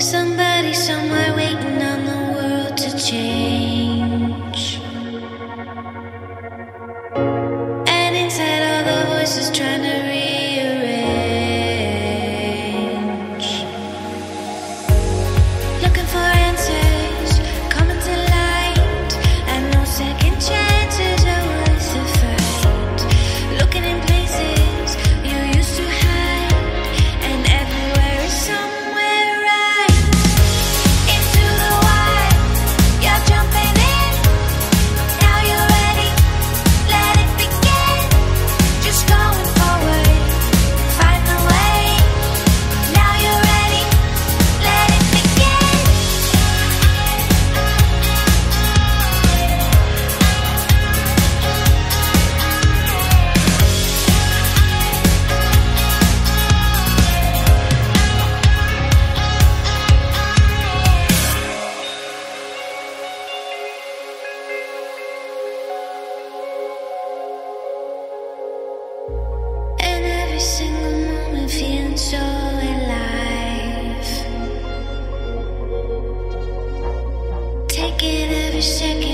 Somebody somewhere waiting on the world to change. And inside all the voices trying to reach. every second.